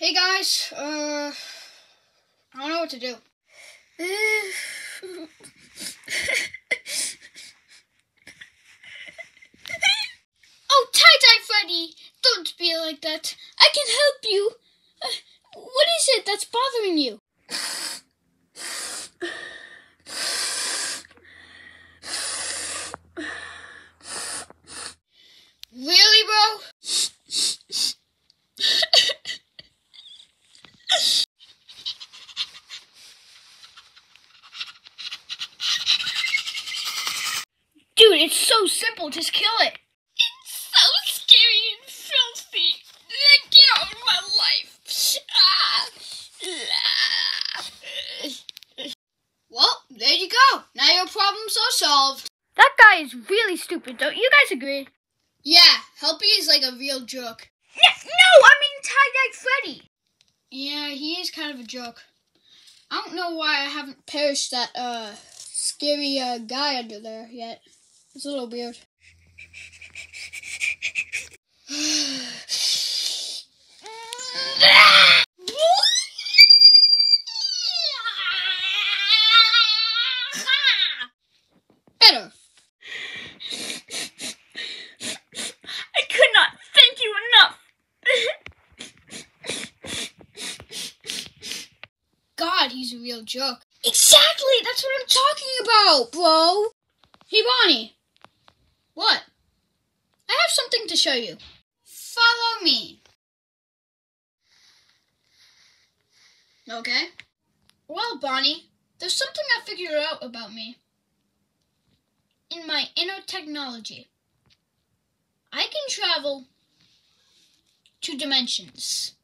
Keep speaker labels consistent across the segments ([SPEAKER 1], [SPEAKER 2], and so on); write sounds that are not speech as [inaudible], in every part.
[SPEAKER 1] Hey guys, uh, I don't know what to do. [laughs] oh, tie dye Freddy! Don't be like that. I can help you. Uh, what is it that's bothering you? Really, bro? Dude, it's so simple. Just kill it. It's so scary and filthy. Get out of my life. Ah. Well, there you go. Now your problems are solved. That guy is really stupid. Don't you guys agree? Yeah, Helpy is like a real jerk. No, I mean Tie Dye Freddy. Yeah, he is kind of a jerk. I don't know why I haven't perished that uh scary uh, guy under there yet. It's a little weird. Better.
[SPEAKER 2] I could not thank you enough.
[SPEAKER 1] God, jerk. Exactly, that's what I'm talking about, bro. Hey, Bonnie. What? I have something to show you. Follow me. Okay. Well, Bonnie, there's something I figured out about me. In my inner technology, I can travel to dimensions.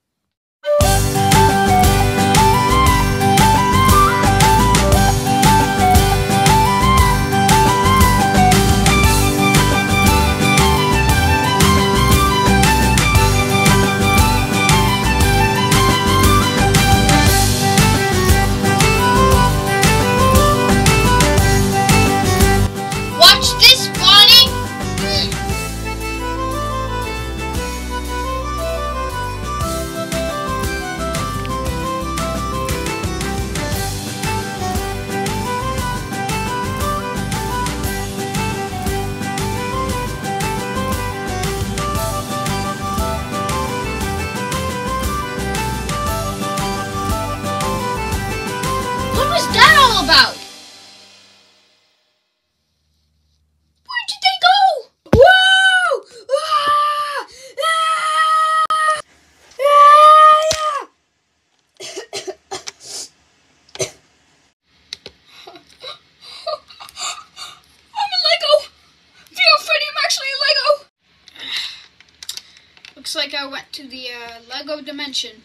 [SPEAKER 1] Like I went to the uh, Lego dimension.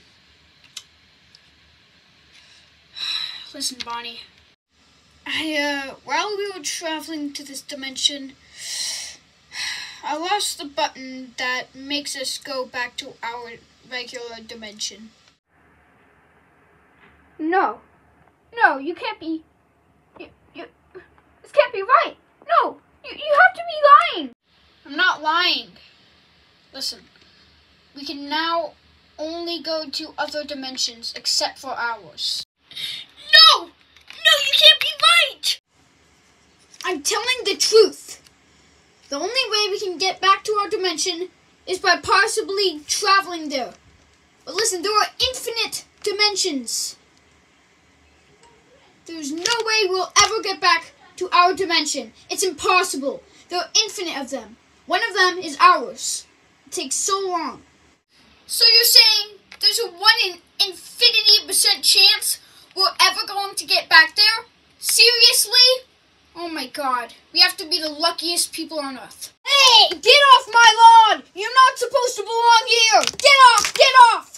[SPEAKER 1] [sighs] Listen, Bonnie. I, uh, while we were traveling to this dimension, [sighs] I lost the button that makes us go back to our regular dimension. No. No, you can't be. You, you, this can't be right. No, you, you have to be lying. I'm not lying. Listen, we can now only go to other dimensions except for ours. No! No, you can't be right! I'm telling the truth. The only way we can get back to our dimension is by possibly traveling there. But listen, there are infinite dimensions. There's no way we'll ever get back to our dimension. It's impossible. There are infinite of them. One of them is ours. It takes so long. So you're saying there's a one in infinity percent chance we're ever going to get back there? Seriously? Oh my god. We have to be the luckiest people on earth. Hey, get off my lawn! You're not supposed to belong here! Get off! Get off!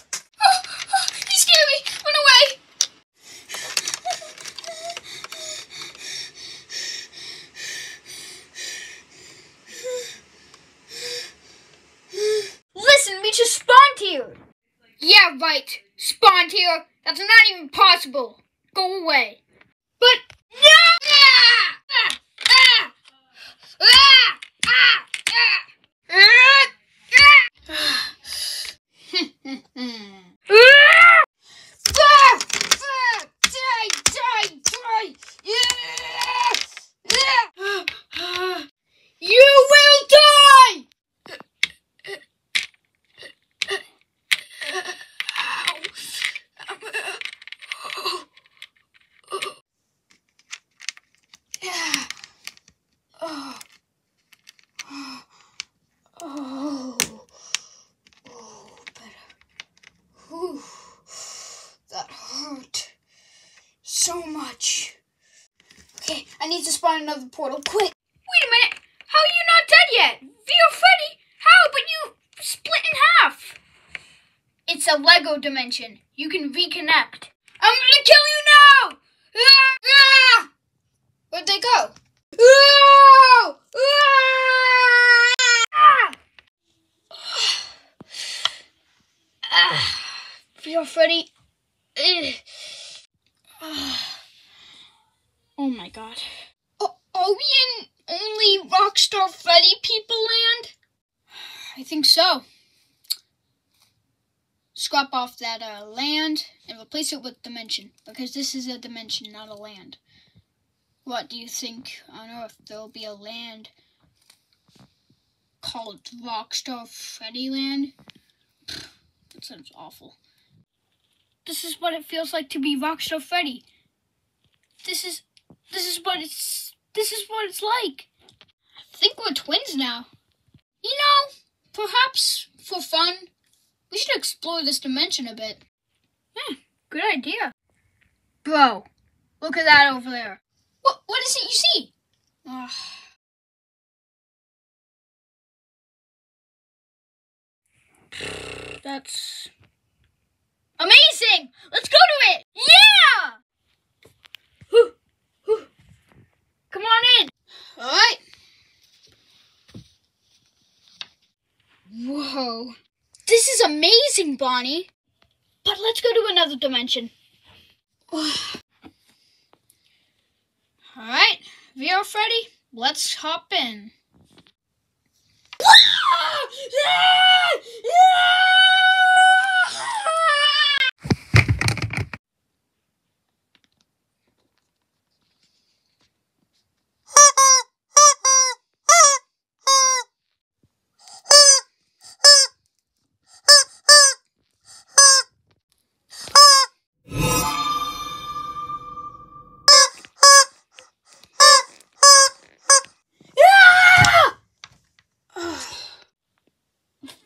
[SPEAKER 1] here. That's not even possible. Go away. But no! Ah! Lego dimension. You can reconnect. I'm gonna kill you now! Ah! Ah! Where'd they go? Ah! VR Freddy.
[SPEAKER 2] Oh my god.
[SPEAKER 1] Oh, are we in only Rockstar Freddy people land? I think so. Scrap off that uh, land and replace it with dimension because this is a dimension, not a land. What do you think on Earth? There'll be a land called Rockstar Freddy Land? Pfft, That sounds awful. This is what it feels like to be Rockstar Freddy. This is this is what it's this is what it's like. I think we're twins now. You know, perhaps for fun, we should explore this dimension a bit. Hmm, good idea. Bro, look at that over there. What what is it you see? Ah. That's amazing. Let's go to it. Yeah. Whew, whew. Come on in. All right. Whoa. This is amazing, Bonnie. But let's go to another dimension. [sighs] All right, VR Freddy, let's hop in. Ah!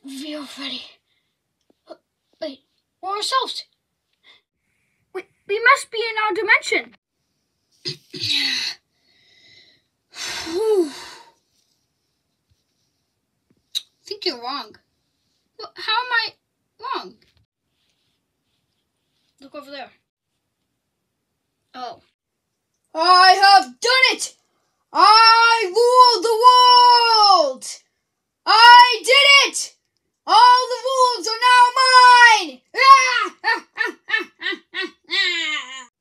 [SPEAKER 1] VR Freddy. Wait, we're ourselves. We, we must be in our dimension. Whew. I think you're wrong. Wh- How am I wrong? Look over there. Oh. I have done it! I rule the world! I did it! All the wolves are now mine! [laughs]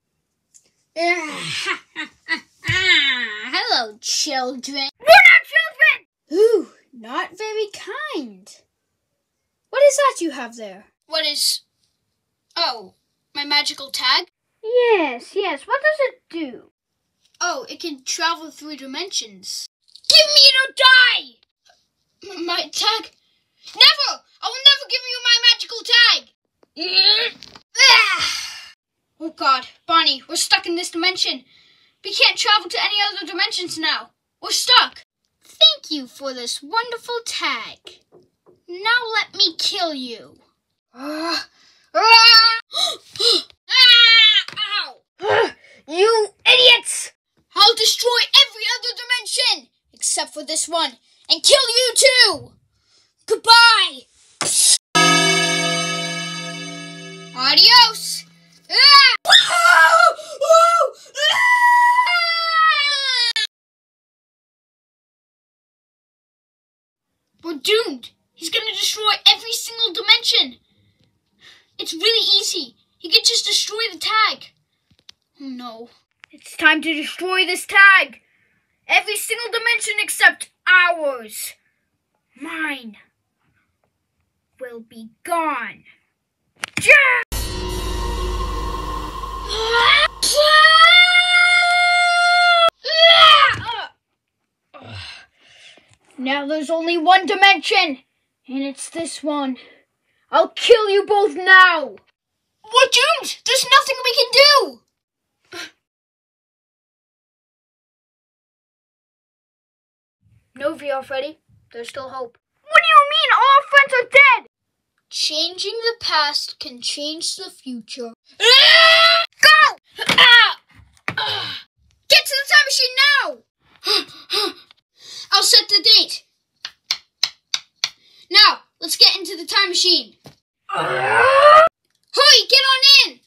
[SPEAKER 1] Hello, children. We're not children! Ooh, not very kind. What is that you have there? What is. Oh, my magical tag? Yes, yes. What does it do? Oh, it can travel through dimensions. Give me it or die! My tag? Never! I will never give you my magical tag! [sighs] Oh god, Bonnie, we're stuck in this dimension. We can't travel to any other dimensions now. We're stuck. Thank you for this wonderful tag. Now let me kill you. [gasps] You idiots! I'll destroy every other dimension except for this one and kill you too. Goodbye. Adios. Ah! Ah! We're doomed. He's gonna destroy every single dimension. It's really easy. He can just destroy the tag. Oh no. It's time to destroy this tag. Every single dimension except ours. Mine will be gone. Yeah! Now there's only one dimension, and it's this one. I'll kill you both now. We're doomed. There's nothing we can do. No VR, Freddy. There's still hope. What do you mean? All our friends are dead. Changing the past can change the future. Go! Ah! Ah! Get to the time machine now! [gasps] I'll set the date. Now, let's get into the time machine. Hurry, get on in!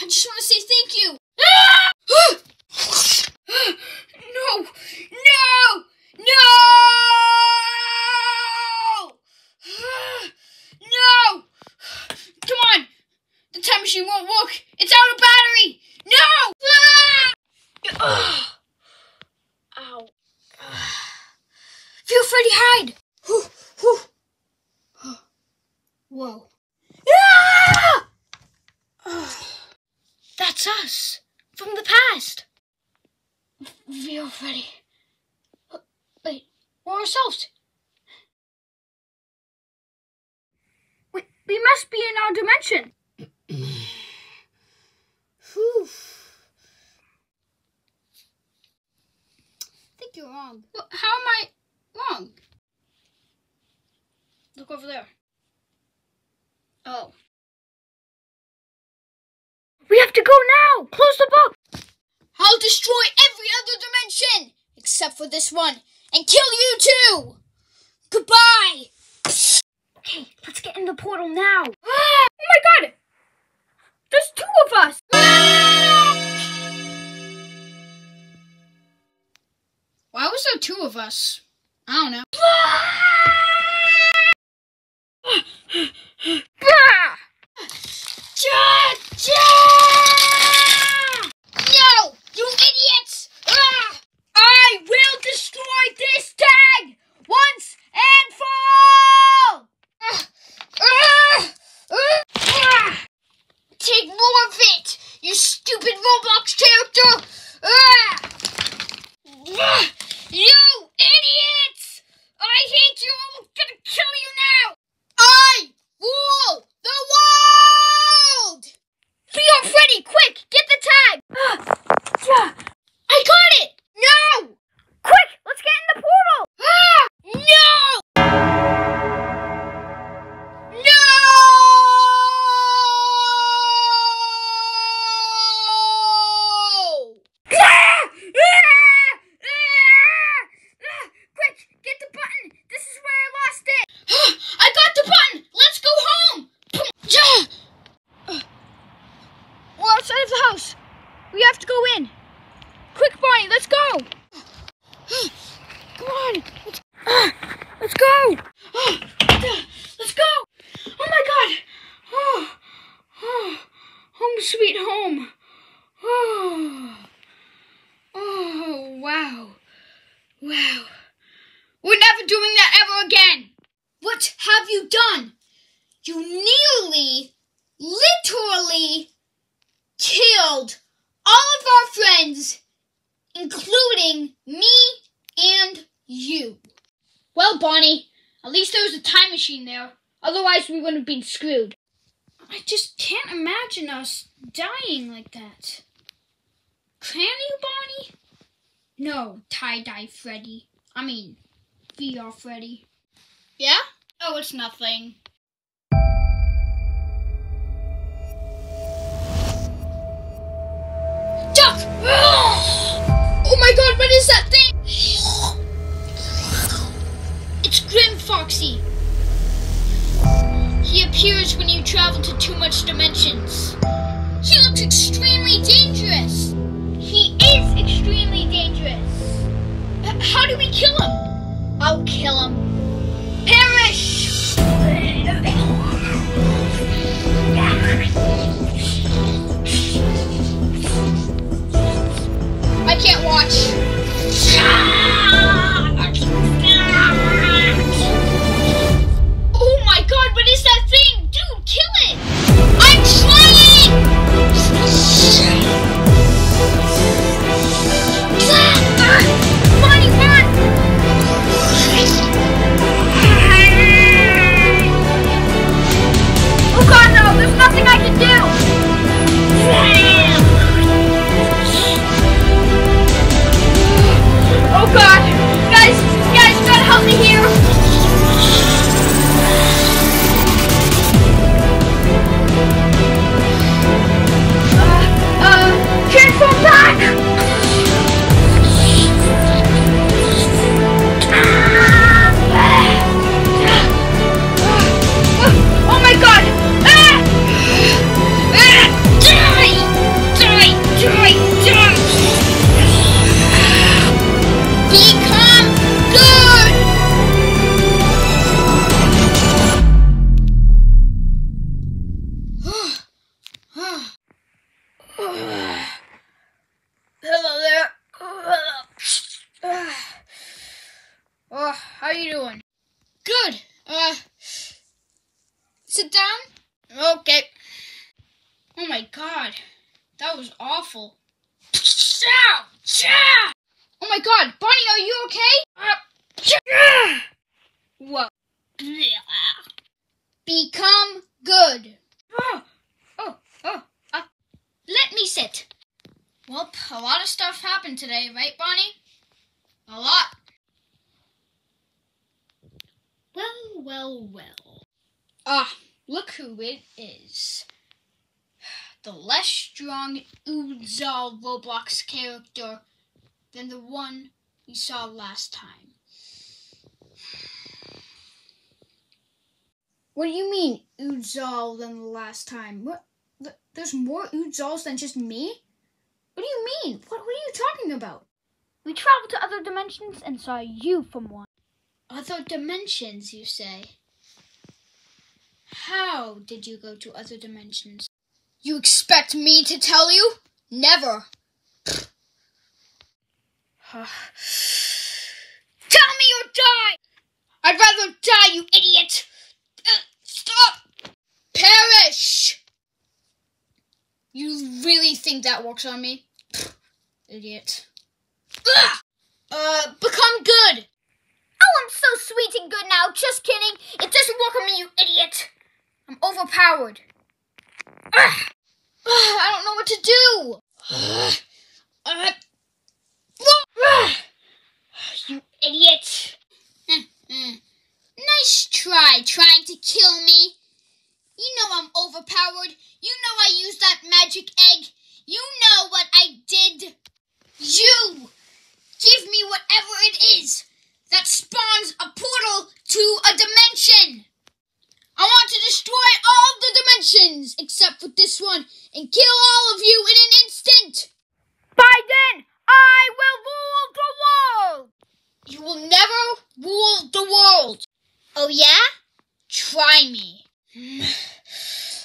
[SPEAKER 1] I just want to say thank you. [gasps] [gasps] no! No! No! No! Come on! The time machine won't work. It's out of battery. No! Ah!
[SPEAKER 2] Ow.
[SPEAKER 1] VR Freddy hide. Whew, whew. [gasps] Whoa. Ah! [sighs]
[SPEAKER 2] That's us. From the past.
[SPEAKER 1] We are Freddy. Wait, we're ourselves. We, we must be in our dimension. [clears throat]
[SPEAKER 2] Whew.
[SPEAKER 1] I think you're wrong. Well, how am I wrong? Look over there. Oh.
[SPEAKER 2] We have to go now. Close the book.
[SPEAKER 1] I'll destroy every other dimension except for this one and kill you too. Goodbye.
[SPEAKER 2] Okay, let's get in the portal now. [gasps]
[SPEAKER 1] oh my god! There's two of us! Why was there two of us? I don't know. No! You idiots! Ah! I will destroy this tag once and for all! Ah! Ah! Ah! Ah! Take more of it, you stupid Roblox character! Ah! Ah! You idiots! I hate you! I'm gonna kill you now! I rule the world! Be Freddy, quick! Get the tag!
[SPEAKER 2] Yeah.
[SPEAKER 1] I got it! No!
[SPEAKER 2] Quick, let's get in the portal.
[SPEAKER 1] Ah! No! No! Ah! Ah! Ah! Ah! Quick, get the button! This is where I lost it! I got the button! Let's go home! We're outside of the house. We have to go in. Quick, Bonnie, let's go! Come on! Let's, let's go! Let's go! Oh my god! Oh, oh, home sweet home. Oh, oh, wow. Wow. We're never doing that ever again! What have you done? You nearly, literally killed all of our friends, including me and you. Well, Bonnie, at least there was a time machine there. Otherwise, we would have been screwed. I just can't imagine us dying like that. Can you, Bonnie? No, tie dye Freddy. I mean, VR Freddy. Yeah? Oh, it's nothing. Duck! Oh my god, what is that thing? It's Grim Foxy. He appears when you travel to too much dimensions. He looks extremely dangerous. He is extremely dangerous. H- how do we kill him? I'll kill him. Well, a lot of stuff happened today, right, Bonnie? A lot.
[SPEAKER 2] Well, well, well.
[SPEAKER 1] Ah, look who it is. The less strong Oodzal Roblox character than the one we saw last time. What do you mean, Oodzal than the last time? What? There's more Oodzals than just me? What do you mean? What, what are you talking about?
[SPEAKER 2] We traveled to other dimensions and saw you from one.
[SPEAKER 1] Other dimensions, you say? How did you go to other dimensions? You expect me to tell you? Never. [sighs] tell me or die! I'd rather die, you idiot! Uh, stop! Perish! You really think that works on me? idiot. Ugh! Uh, become good!
[SPEAKER 2] Oh, I'm so sweet and good now. Just kidding. It doesn't work on me, you idiot.
[SPEAKER 1] I'm overpowered. Ugh. Ugh, I don't know what to do. Ugh. Uh,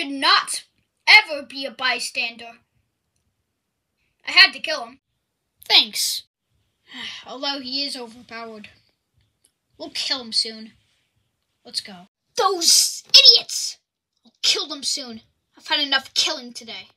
[SPEAKER 1] should not ever be a bystander. I had to kill him. Thanks. [sighs] Although he is overpowered. We'll kill him soon. Let's go. Those idiots! I'll kill them soon. I've had enough killing today.